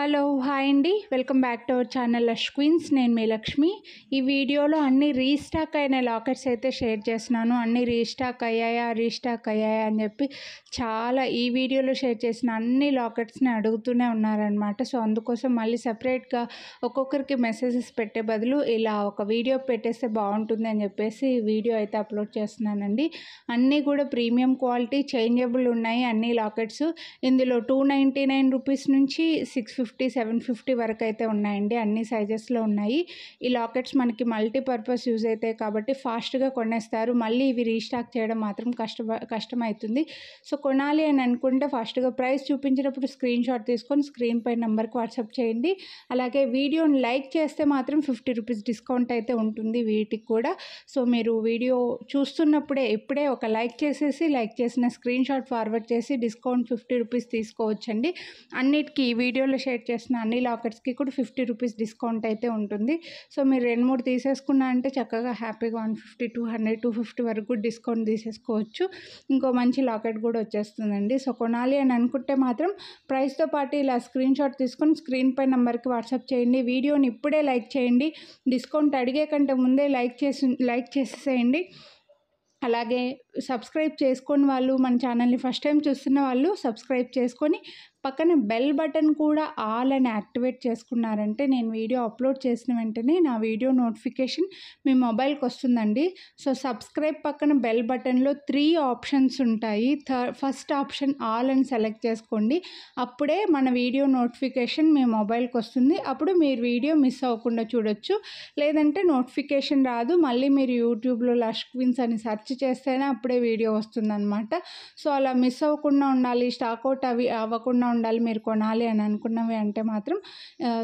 Hello hi అండి. Welcome back to our channel lush queens. నేను మీ లక్ష్మి. ఈ వీడియోలో అన్ని రీస్టాక్ అయిన లాకెట్స్ అయితే షేర్ చేస్తున్నాను. అన్ని రీస్టాక్ అయ్యాయా రీస్టాక్ అయ్యాయా అని చెప్పి చాలా ఈ వీడియోలో షేర్ చేసిన అన్ని లాకెట్స్ని అడుగుతూనే ఉన్నారనమాట సో అందుకోసం మళ్ళీ సపరేట్గా ఒక్కొక్కరికి మెసేజెస్ పెట్టే బదులు ఇలా ఒక వీడియో పెట్టేస్తే బాగుంటుంది అని చెప్పేసి వీడియో అయితే అప్లోడ్ చేస్తున్నానండి. అన్నీ కూడా ప్రీమియం క్వాలిటీ చేంజబుల్ ఉన్నాయి అన్ని లాకెట్స్. ఇందులో టూ నైంటీ నైన్ రూపీస్ నుంచి six fifty fifty seven fifty వరకు అయితే ఉన్నాయండి. అన్ని సైజెస్లో ఉన్నాయి. ఈ లాకెట్స్ మనకి మల్టీపర్పస్ యూజ్ అవుతాయి కాబట్టి ఫాస్ట్గా కొనేస్తారు. మళ్ళీ ఇవి రీస్టాక్ చేయడం మాత్రం కష్ట కష్టమవుతుంది సో కొనాలి అని అనుకుంటే ఫాస్ట్గా ప్రైస్ చూపించినప్పుడు స్క్రీన్ షాట్ తీసుకొని స్క్రీన్ పై నెంబర్కి వాట్సాప్ చేయండి. అలాగే వీడియోని లైక్ చేస్తే మాత్రం ఫిఫ్టీ రూపీస్ డిస్కౌంట్ అయితే ఉంటుంది వీటికి కూడా. సో మీరు వీడియో చూస్తున్నప్పుడే ఇప్పుడే ఒక లైక్ చేసేసి లైక్ చేసిన స్క్రీన్ షాట్ ఫార్వర్డ్ చేసి డిస్కౌంట్ ఫిఫ్టీ రూపీస్ తీసుకోవచ్చండి. అన్నిటికీ ఈ వీడియోలో షేర్ చేసిన అన్ని లాకెట్స్కి కూడా ఫిఫ్టీ రూపీస్ డిస్కౌంట్ అయితే ఉంటుంది. సో మీరు రెండు మూడు తీసేసుకున్నా అంటే చక్కగా హ్యాపీగా one fifty two hundred two fifty వరకు కూడా డిస్కౌంట్ తీసేసుకోవచ్చు. ఇంకో మంచి లాకెట్ కూడా వచ్చేస్తుందండి. సో కొనాలి అని అనుకుంటే మాత్రం ప్రైస్తో పాటు ఇలా స్క్రీన్ షాట్ తీసుకొని స్క్రీన్ పై నెంబర్కి వాట్సాప్ చేయండి. వీడియోని ఇప్పుడే లైక్ చేయండి. డిస్కౌంట్ అడిగే కంటే ముందే లైక్ చేసి లైక్ చేసేసేయండి. అలాగే సబ్స్క్రైబ్ చేసుకొని వాళ్ళు మన ఛానల్ని ఫస్ట్ టైం చూస్తున్న వాళ్ళు సబ్స్క్రైబ్ చేసుకొని పక్కన బెల్ బటన్ కూడా ఆల్ అని యాక్టివేట్ చేసుకున్నారంటే నేను వీడియో అప్లోడ్ చేసిన వెంటనే నా వీడియో నోటిఫికేషన్ మీ మొబైల్కి వస్తుందండి. సో సబ్స్క్రైబ్ పక్కన బెల్ బటన్లో త్రీ ఆప్షన్స్ ఉంటాయి. ఫస్ట్ ఆప్షన్ ఆల్ అని సెలెక్ట్ చేసుకోండి. అప్పుడే మన వీడియో నోటిఫికేషన్ మీ మొబైల్కి వస్తుంది. అప్పుడు మీరు వీడియో మిస్ అవ్వకుండా చూడొచ్చు. లేదంటే నోటిఫికేషన్ రాదు. మళ్ళీ మీరు యూట్యూబ్లో లష్ క్వీన్స్ అని సెర్చ్ చేస్తేనే అప్పుడే వీడియో వస్తుందన్నమాట. సో అలా మిస్ అవ్వకుండా ఉండాలి. స్టాక్అవుట్ అవి అవ్వకుండా ఉండాలి మీరు కొనాలి అని అనుకున్నవి అంటే మాత్రం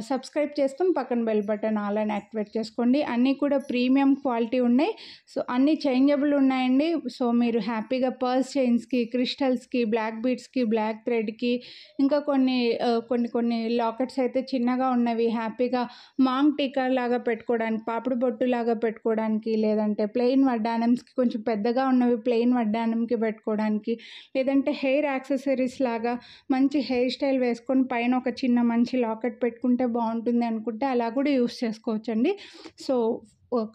సబ్స్క్రైబ్ చేసుకుని పక్కన బెల్ బటన్ ఆల్ అని యాక్టివేట్ చేసుకోండి. అన్నీ కూడా ప్రీమియం క్వాలిటీ ఉన్నాయి. సో అన్నీ చేంజబుల్ ఉన్నాయండి. సో మీరు హ్యాపీగా పర్స్ చైన్స్కి క్రిస్టల్స్కి బ్లాక్ బీడ్స్కి బ్లాక్ థ్రెడ్కి ఇంకా కొన్ని కొన్ని కొన్ని లాకెట్స్ అయితే చిన్నగా ఉన్నవి హ్యాపీగా మాంగ్ టీకా లాగా పెట్టుకోవడానికి పాపిడి బొట్టు లాగా పెట్టుకోవడానికి లేదంటే ప్లెయిన్ వడ్డానంస్కి కొంచెం పెద్దగా ఉన్నవి ప్లెయిన్ వడ్డానంకి పెట్టుకోవడానికి లేదంటే హెయిర్ యాక్సెసరీస్ లాగా మంచి హెయిర్ హెయిర్ స్టైల్ వేసుకొని పైన ఒక చిన్న మంచి లాకెట్ పెట్టుకుంటే బాగుంటుంది అనుకుంటే అలా కూడా యూస్ చేసుకోవచ్చండి. సో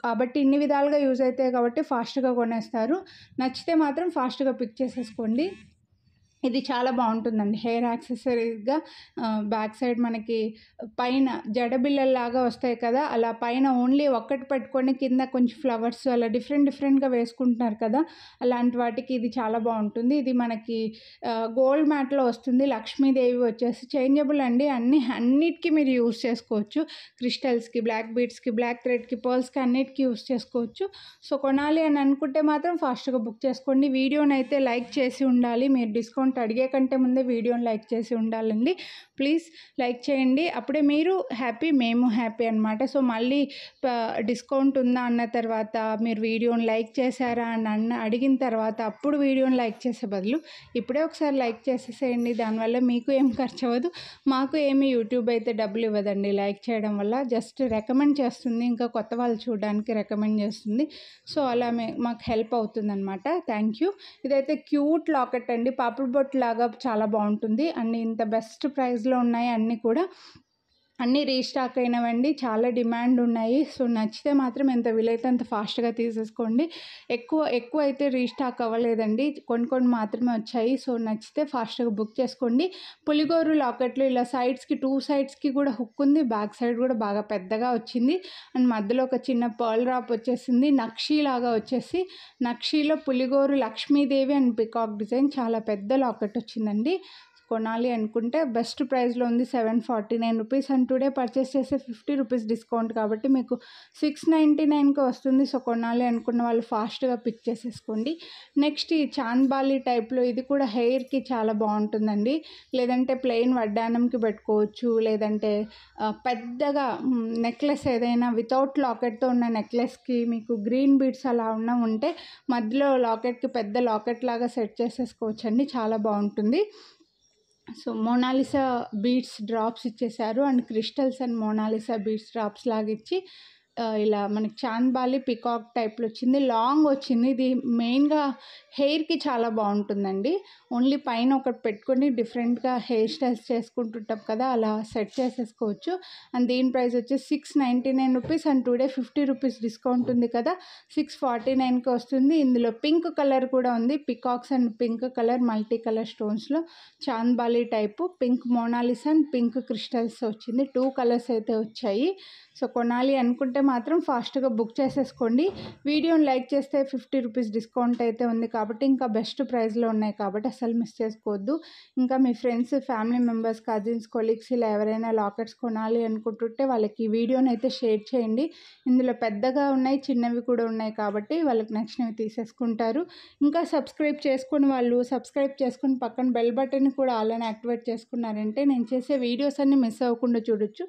కాబట్టి ఇన్ని విధాలుగా యూజ్ అవుతాయి కాబట్టి ఫాస్ట్గా కొనేస్తారు. నచ్చితే మాత్రం ఫాస్ట్గా పిక్ చేసేసుకోండి. ఇది చాలా బాగుంటుందండి. హెయిర్ యాక్సెసరీగా బ్యాక్ సైడ్ మనకి పైన జడబిళ్ళల్లాగా వస్తాయి కదా అలా పైన ఓన్లీ ఒక్కటి పెట్టుకొని కింద కొంచెం ఫ్లవర్స్ అలా డిఫరెంట్ డిఫరెంట్గా వేసుకుంటున్నారు కదా అలాంటి వాటికి ఇది చాలా బాగుంటుంది. ఇది మనకి గోల్డ్ మ్యాట్లో వస్తుంది. లక్ష్మీదేవి వచ్చేసి చేంజబుల్ అండి. అన్ని అన్నిటికీ మీరు యూస్ చేసుకోవచ్చు. క్రిస్టల్స్కి బ్లాక్ బీడ్స్కి బ్లాక్ థ్రెడ్కి పర్ల్స్కి అన్నిటికీ యూస్ చేసుకోవచ్చు. సో కొనాలి అని అనుకుంటే మాత్రం ఫాస్ట్గా బుక్ చేసుకోండి. వీడియోనైతే లైక్ చేసి ఉండాలి. మీరు డిస్కౌంట్ అడిగే కంటే ముందే వీడియోని లైక్ చేసి ఉండాలండి. ప్లీజ్ లైక్ చేయండి. అప్పుడే మీరు హ్యాపీ మేము హ్యాపీ అనమాట సో మళ్ళీ డిస్కౌంట్ ఉందా అన్న తర్వాత మీరు వీడియోని లైక్ చేశారా అని అన్న అడిగిన తర్వాత అప్పుడు వీడియోని లైక్ చేసే బదులు ఇప్పుడే ఒకసారి లైక్ చేసేసేయండి. దానివల్ల మీకు ఏం ఖర్చు అవ్వదు మాకు ఏమి యూట్యూబ్ అయితే డబ్బులు ఇవ్వదండి. లైక్ చేయడం వల్ల జస్ట్ రికమెండ్ చేస్తుంది. ఇంకా కొత్త వాళ్ళు చూడడానికి రికమెండ్ చేస్తుంది. సో అలా మే మాకు హెల్ప్ అవుతుంది అనమాట థ్యాంక్ యూ. ఇదైతే క్యూట్ లాకెట్ అండి. పాపిడ్ బొట్టు లాగా చాలా బాగుంటుంది. అండ్ ఇంత బెస్ట్ ప్రైస్లో ఉన్నాయి అన్నీ కూడా. అన్నీ రీస్టాక్ అయినవండి. చాలా డిమాండ్ ఉన్నాయి. సో నచ్చితే మాత్రం ఎంత వీలైతే అంత ఫాస్ట్గా తీసేసుకోండి. ఎక్కువ ఎక్కువ అయితే రీస్టాక్ అవ్వలేదండి. కొన్ని కొన్ని మాత్రమే వచ్చాయి. సో నచ్చితే ఫాస్ట్గా బుక్ చేసుకోండి. పులిగోరు లాకెట్లు ఇలా సైడ్స్కి టూ సైడ్స్కి కూడా హుక్ ఉంది. బ్యాక్ సైడ్ కూడా బాగా పెద్దగా వచ్చింది. అండ్ మధ్యలో ఒక చిన్న పర్ల్ రాప్ వచ్చేసింది. నక్షీ లాగా వచ్చేసి నక్షీలో పులిగోరు లక్ష్మీదేవి అండ్ పికాక్ డిజైన్ చాలా పెద్ద లాకెట్ వచ్చిందండి. కొనాలి అనుకుంటే బెస్ట్ ప్రైస్లో ఉంది seven forty nine rupees and today purchase చేస్తే ఫిఫ్టీ రూపీస్ డిస్కౌంట్ కాబట్టి మీకు సిక్స్ నైంటీ నైన్కి వస్తుంది. సో కొనాలి అనుకున్న వాళ్ళు ఫాస్ట్గా పిక్ చేసేసుకోండి. నెక్స్ట్ ఈ చాంద్బాలి టైప్లో ఇది కూడా హెయిర్కి చాలా బాగుంటుందండి. లేదంటే ప్లెయిన్ వడ్డానంకి పెట్టుకోవచ్చు. లేదంటే పెద్దగా నెక్లెస్ ఏదైనా వితౌట్ లాకెట్తో ఉన్న నెక్లెస్కి మీకు గ్రీన్ బీడ్స్ అలా ఉన్న ఉంటే మధ్యలో లాకెట్కి పెద్ద లాకెట్ లాగా సెట్ చేసేసుకోవచ్చు అండి చాలా బాగుంటుంది. So Mona Lisa beads drops ఇచ్చేశారు and crystals and Mona Lisa beads drops లాగా ఇచ్చి ఇలా మనకి చాంద్బాలి పికాక్ టైప్లో వచ్చింది. లాంగ్ వచ్చింది. ఇది మెయిన్గా హెయిర్కి చాలా బాగుంటుందండి. ఓన్లీ పైన ఒకటి పెట్టుకొని డిఫరెంట్గా హెయిర్ స్టైల్స్ చేసుకుంటుంటాం కదా అలా సెట్ చేసేసుకోవచ్చు. అండ్ దీని ప్రైస్ వచ్చి six ninety nine rupees and today fifty rupees discount ఉంది కదా సిక్స్ ఫార్టీ నైన్కి వస్తుంది. ఇందులో పింక్ కలర్ కూడా ఉంది. Peacocks and pink colour multi colour స్టోన్స్లో chandbali type pink Mona Lisa and pink crystals వచ్చింది. టూ కలర్స్ అయితే వచ్చాయి. సో కొనాలి అనుకుంటే మాత్రం ఫాస్ట్గా బుక్ చేసేసుకోండి. వీడియోని లైక్ చేస్తే ఫిఫ్టీ రూపీస్ డిస్కౌంట్ అయితే ఉంది కాబట్టి ఇంకా బెస్ట్ ప్రైస్లో ఉన్నాయి కాబట్టి అసలు మిస్ చేసుకోవద్దు. ఇంకా మీ friends family members cousins colleagues ఇలా ఎవరైనా లాకెట్స్ కొనాలి అనుకుంటుంటే వాళ్ళకి ఈ వీడియోని అయితే షేర్ చేయండి. ఇందులో పెద్దగా ఉన్నాయి చిన్నవి కూడా ఉన్నాయి కాబట్టి వాళ్ళకి నచ్చినవి తీసేసుకుంటారు. ఇంకా సబ్స్క్రైబ్ చేసుకుని వాళ్ళు సబ్స్క్రైబ్ చేసుకుని పక్కన బెల్ బటన్ కూడా ఆల్రెడీ యాక్టివేట్ చేసుకున్నారంటే నేను చేసే వీడియోస్ అన్ని మిస్ అవ్వకుండా చూడొచ్చు.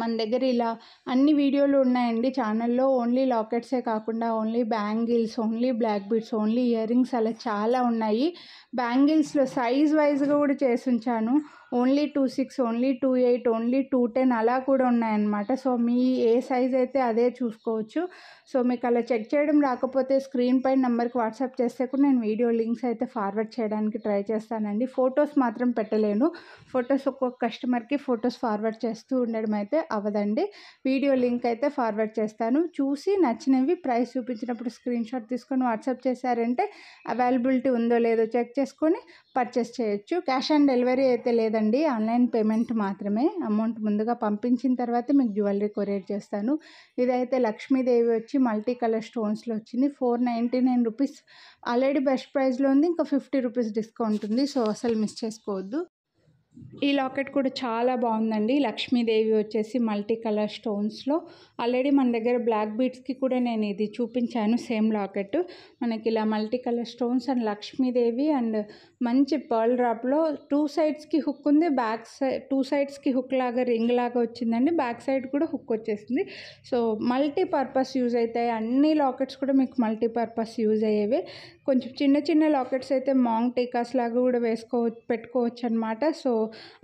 మన దగ్గర ఇలా అన్ని వీడియోలు ఉన్నాయండి. ఛానల్లో ఓన్లీ లాకెట్సే కాకుండా only bangles only black beads only earrings అలా చాలా ఉన్నాయి. బ్యాంగిల్స్లో సైజ్ వైజ్గా కూడా చేసి ఉంచాను. Only two six only two eight only two ten అలా కూడా ఉన్నాయన్నమాట. సో మీ ఏ సైజ్ అయితే అదే చూసుకోవచ్చు. సో మీకు అలా చెక్ చేయడం రాకపోతే స్క్రీన్ పై నెంబర్కి వాట్సాప్ చేస్తే కూడా నేను వీడియో లింక్స్ అయితే ఫార్వర్డ్ చేయడానికి ట్రై చేస్తానండి. ఫొటోస్ మాత్రం పెట్టలేను. ఫొటోస్ ఒక్కొక్క కస్టమర్కి ఫొటోస్ ఫార్వర్డ్ చేస్తూ ఉండడం అయితే అవ్వదండి వీడియో లింక్ అయితే ఫార్వర్డ్ చేస్తాను. చూసి నచ్చినవి ప్రైస్ చూపించినప్పుడు స్క్రీన్ షాట్ తీసుకొని వాట్సాప్ చేశారంటే అవైలబిలిటీ ఉందో లేదో చెక్ చేసుకొని పర్చేస్ చేయొచ్చు. క్యాష్ ఆన్ డెలివరీ అయితే లేదండి. ఆన్లైన్ పేమెంట్ మాత్రమే. అమౌంట్ ముందుగా పంపించిన తర్వాత మీకు జ్యువెలరీ కొరియర్ చేస్తాను. ఇదైతే లక్ష్మీదేవి వచ్చి మల్టీ కలర్ స్టోన్స్లో వచ్చింది. Four ninety nine rupees. Already best ప్రైస్లో ఉంది. ఇంకా ఫిఫ్టీ రూపీస్ డిస్కౌంట్ ఉంది. సో అసలు మిస్ చేసుకోవద్దు. ఈ లాకెట్ కూడా చాలా బాగుందండి. లక్ష్మీదేవి వచ్చేసి మల్టీ కలర్ స్టోన్స్లో. ఆల్రెడీ మన దగ్గర బ్లాక్ బీట్స్కి కూడా నేను ఇది చూపించాను. Same locket. మనకి ఇలా multi colour stones and Lakshmidevi and మంచి పర్ల్ డ్రాప్లో టూ సైడ్స్కి హుక్ ఉంది బ్యాక్ సైడ్ టూ సైడ్స్కి హుక్ లాగా రింగ్ లాగా వచ్చిందండి. బ్యాక్ సైడ్ కూడా హుక్ వచ్చేసింది. సో మల్టీపర్పస్ యూజ్ అవుతాయి అన్ని లాకెట్స్ కూడా మీకు మల్టీపర్పస్ యూజ్ అయ్యేవి. కొంచెం చిన్న చిన్న లాకెట్స్ అయితే మాంగ్ టీకాస్ లాగా కూడా వేసుకో పెట్టుకోవచ్చు అనమాట సో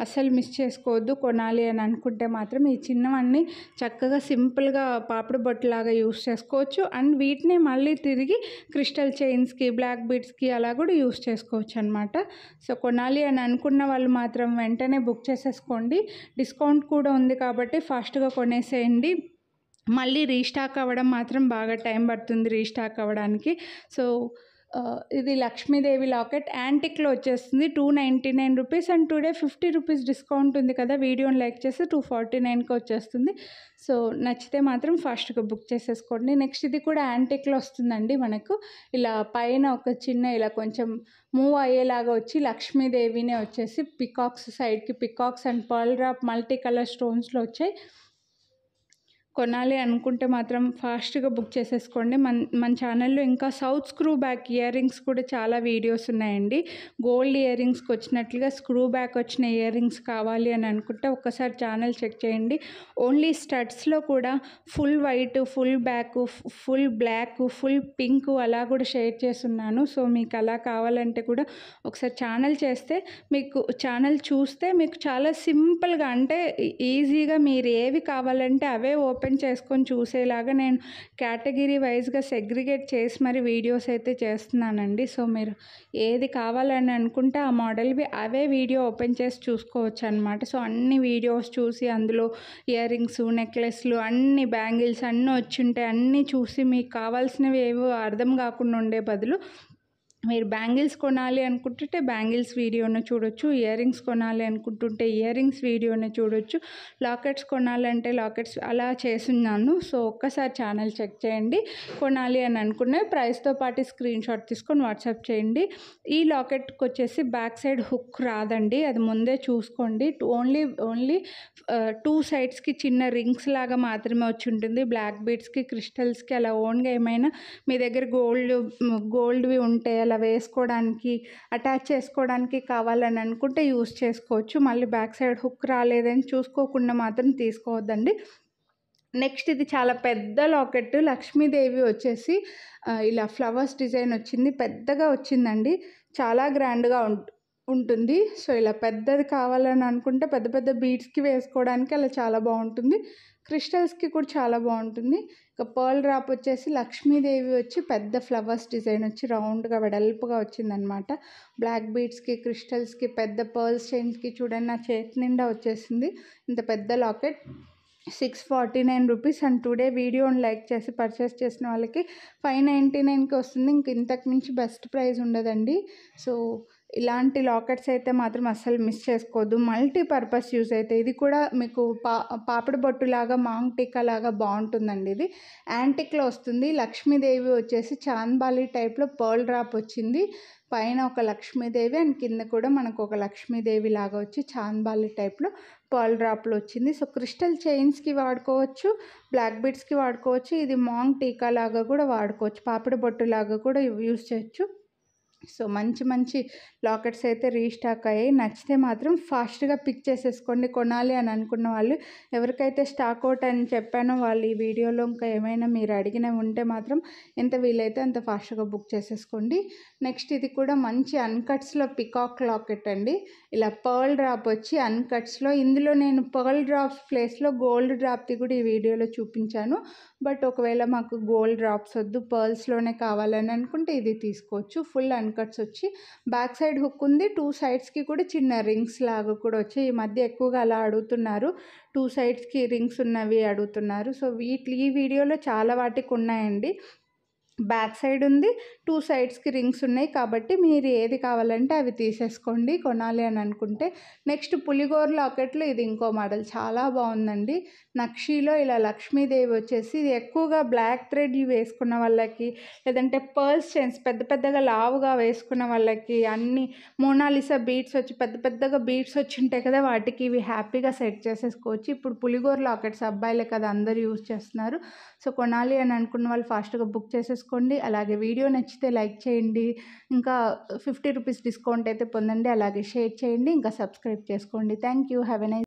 అస్సలు మిస్ చేసుకోవద్దు. కొనాలి అని అనుకుంటే మాత్రం ఈ చిన్నవన్నీ చక్కగా సింపుల్గా పాపిడి బొట్టులాగా యూస్ చేసుకోవచ్చు. అండ్ వీటిని మళ్ళీ తిరిగి క్రిస్టల్ చైన్స్కి బ్లాక్ బీడ్స్కి అలా కూడా యూస్ చేసుకోవచ్చు అనమాట సో కొనాలి అని అనుకున్న వాళ్ళు మాత్రం వెంటనే బుక్ చేసేసుకోండి. డిస్కౌంట్ కూడా ఉంది కాబట్టి ఫాస్ట్గా కొనేసేయండి. మళ్ళీ రీస్టాక్ అవ్వడం మాత్రం బాగా టైం పడుతుంది రీస్టాక్ అవ్వడానికి. సో ఇది లక్ష్మీదేవి లాకెట్. యాంటిక్లో వచ్చేస్తుంది two ninety nine rupees and today fifty rupees discount ఉంది కదా వీడియోని లైక్ చేస్తే టూ ఫార్టీ నైన్కి వచ్చేస్తుంది. సో నచ్చితే మాత్రం ఫాస్ట్గా బుక్ చేసేసుకోండి. నెక్స్ట్ ఇది కూడా యాంటిక్లో వస్తుందండి మనకు. ఇలా పైన ఒక చిన్న ఇలా కొంచెం మూవ్ అయ్యేలాగా వచ్చి లక్ష్మీదేవినే వచ్చేసి పికాక్స్ సైడ్కి peacocks and pearl drop multi colour స్టోన్స్లో వచ్చాయి. కొనాలి అనుకుంటే మాత్రం ఫాస్ట్గా బుక్ చేసేసుకోండి. మన మన ఛానల్లో ఇంకా south screw back earrings కూడా చాలా వీడియోస్ ఉన్నాయండి. గోల్డ్ ఇయర్ రింగ్స్కి వచ్చినట్లుగా స్క్రూ బ్యాక్ వచ్చిన ఇయర్ రింగ్స్ కావాలి అని అనుకుంటే ఒక్కసారి ఛానల్ చెక్ చేయండి. ఓన్లీ స్టడ్స్లో కూడా full white full back full black full pink అలా కూడా షేర్ చేస్తున్నాను. సో మీకు అలా కావాలంటే కూడా ఒకసారి ఛానల్ చేస్తే మీకు ఛానల్ చూస్తే మీకు చాలా సింపుల్గా అంటే ఈజీగా మీరు ఏవి కావాలంటే అవే ఓపెన్ ఓపెన్ చేసుకొని చూసేలాగా నేను కేటగిరీ వైజ్గా సెగ్రిగేట్ చేసి మరి వీడియోస్ అయితే చేస్తున్నానండి. సో మీరు ఏది కావాలని అనుకుంటే ఆ మోడల్వి అవే వీడియో ఓపెన్ చేసి చూసుకోవచ్చు అనమాట సో అన్ని వీడియోస్ చూసి అందులో ఇయర్ రింగ్స్ నెక్లెస్లు అన్ని బ్యాంగిల్స్ అన్నీ వచ్చి ఉంటాయి. అన్నీ చూసి మీకు కావాల్సినవి ఏవో అర్థం కాకుండా ఉండే బదులు మీరు బ్యాంగిల్స్ కొనాలి అనుకుంటుంటే బ్యాంగిల్స్ వీడియోను చూడొచ్చు ఇయర్ రింగ్స్ కొనాలి అనుకుంటుంటే ఇయర్ రింగ్స్ వీడియోని చూడొచ్చు లాకెట్స్ కొనాలంటే లాకెట్స్ అలా చేస్తున్నాను. సో ఒక్కసారి ఛానల్ చెక్ చేయండి. కొనాలి అని అనుకునే ప్రైస్తో పాటు స్క్రీన్ షాట్ తీసుకొని వాట్సాప్ చేయండి. ఈ లాకెట్కి వచ్చేసి బ్యాక్ సైడ్ హుక్ రాదండి. అది ముందే చూసుకోండి. ఓన్లీ ఓన్లీ టూ సైడ్స్కి చిన్న రింగ్స్ లాగా మాత్రమే వచ్చి ఉంటుంది. బ్లాక్ బీడ్స్కి క్రిస్టల్స్కి అలా ఓన్గా ఏమైనా మీ దగ్గర గోల్డ్ గోల్డ్వి ఉంటే అలా వేసుకోవడానికి అటాచ్ చేసుకోవడానికి కావాలని అనుకుంటే యూస్ చేసుకోవచ్చు. మళ్ళీ బ్యాక్ సైడ్ హుక్ రాలేదని చూసుకోకుండా మాత్రం తీసుకోవద్దండి. నెక్స్ట్ ఇది చాలా పెద్ద లాకెట్. లక్ష్మీదేవి వచ్చేసి ఇలా ఫ్లవర్స్ డిజైన్ వచ్చింది. పెద్దగా వచ్చిందండి. చాలా గ్రాండ్గా ఉంటుంది. సో ఇలా పెద్దది కావాలని అనుకుంటే పెద్ద పెద్ద బీడ్స్కి వేసుకోవడానికి అలా చాలా బాగుంటుంది. క్రిస్టల్స్కి కూడా చాలా బాగుంటుంది. ఇక పర్ల్ డ్రాప్ వచ్చేసి లక్ష్మీదేవి వచ్చి పెద్ద ఫ్లవర్స్ డిజైన్ వచ్చి రౌండ్గా వెడల్పుగా వచ్చిందనమాట బ్లాక్ బీడ్స్కి క్రిస్టల్స్కి పెద్ద పర్ల్స్ చైన్స్కి చూడండి నా చేతి నిండా వచ్చేసింది. ఇంత పెద్ద locket. Six forty nine rupees and today వీడియోని లైక్ చేసి పర్చేస్ చేసిన వాళ్ళకి ఫైవ్ నైంటీ నైన్కి వస్తుంది. ఇంక ఇంతకు మించి బెస్ట్ ప్రైస్ ఉండదండి. సో ఇలాంటి లాకెట్స్ అయితే మాత్రం అస్సలు మిస్ చేసుకోవద్దు. మల్టీ పర్పస్ యూస్ అయితే ఇది కూడా మీకు పా పాపిడి బొట్టులాగా మాంగ్ టీకా లాగా బాగుంటుందండి ఇది. యాంటిక్లో వస్తుంది. లక్ష్మీదేవి వచ్చేసి చాంద్బాలి టైప్లో పర్ల్ డ్రాప్ వచ్చింది. పైన ఒక లక్ష్మీదేవి అండ్ కింద కూడా మనకు ఒక లక్ష్మీదేవి లాగా వచ్చి చాంద్బాలి టైప్లో పర్ల్ డ్రాప్లో వచ్చింది. సో క్రిస్టల్ చైన్స్కి వాడుకోవచ్చు బ్లాక్ బీడ్స్కి వాడుకోవచ్చు ఇది మాంగ్ టీకా లాగా కూడా వాడుకోవచ్చు పాపిడి బొట్టు లాగా కూడా యూజ్ చేయొచ్చు. సో మంచి మంచి లాకెట్స్ అయితే రీస్టాక్ అయ్యాయి. నచ్చితే మాత్రం ఫాస్ట్గా పిక్ చేసేసుకోండి కొనాలి అని అనుకున్న వాళ్ళు ఎవరికైతే స్టాక్ అవుట్ అని చెప్పానో వాళ్ళు ఈ వీడియోలో ఇంకా ఏమైనా మీరు అడిగినవి ఉంటే మాత్రం ఎంత వీలైతే అంత ఫాస్ట్గా బుక్ చేసేసుకోండి. నెక్స్ట్ ఇది కూడా మంచి అన్కట్స్లో పికాక్ లాకెట్ అండి. ఇలా పర్ల్ డ్రాప్ వచ్చి అన్కట్స్లో ఇందులో నేను పర్ల్ డ్రాప్ ప్లేస్లో గోల్డ్ డ్రాప్ది కూడా ఈ వీడియోలో చూపించాను. బట్ ఒకవేళ మాకు గోల్డ్ డ్రాప్స్ వద్దు పర్ల్స్లోనే కావాలని అనుకుంటే ఇది తీసుకోవచ్చు. ఫుల్ అన్కట్స్ వచ్చి బ్యాక్ సైడ్ హుక్ ఉంది. టూ సైడ్స్కి కూడా చిన్న రింగ్స్ లాగా కూడా వచ్చాయి. ఈ మధ్య ఎక్కువగా అలా అడుగుతున్నారు. టూ సైడ్స్కి రింగ్స్ ఉన్నవి అడుగుతున్నారు. సో వీటి ఈ వీడియోలో చాలా వాటికి ఉన్నాయండి. బ్యాక్ సైడ్ ఉంది. టూ సైడ్స్కి రింగ్స్ ఉన్నాయి. కాబట్టి మీరు ఏది కావాలంటే అవి తీసేసుకోండి కొనాలి అని అనుకుంటే. నెక్స్ట్ పులిగోర లాకెట్లో ఇది ఇంకో మోడల్. చాలా బాగుందండి. నక్షీలో ఇలా లక్ష్మీదేవి వచ్చేసి ఇది ఎక్కువగా బ్లాక్ థ్రెడ్ వేసుకున్న వాళ్ళకి లేదంటే పర్ల్స్ చైన్స్ పెద్ద పెద్దగా లావుగా వేసుకున్న వాళ్ళకి అన్ని మోనాలిసా బీట్స్ వచ్చి పెద్ద పెద్దగా బీట్స్ వచ్చి ఉంటాయి కదా వాటికి ఇవి హ్యాపీగా సెట్ చేసేసుకోవచ్చు. ఇప్పుడు పులిగోర లాకెట్స్ అబ్బాయిలే కదా అందరూ యూజ్ చేస్తున్నారు. సో కొనాలి అని అనుకున్న వాళ్ళు ఫాస్ట్గా బుక్ చేసేసుకోండి. అలాగే వీడియో నచ్చితే లైక్ చేయండి. ఇంకా ఫిఫ్టీ రూపీస్ డిస్కౌంట్ అయితే పొందండి. అలాగే షేర్ చేయండి. ఇంకా సబ్స్క్రైబ్ చేసుకోండి. Thank you. Have a nice